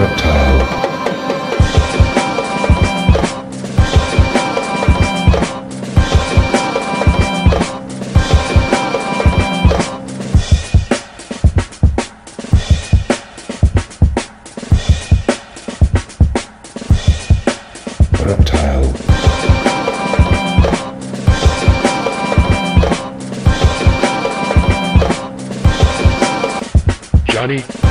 Reptile. Reptile. Johnny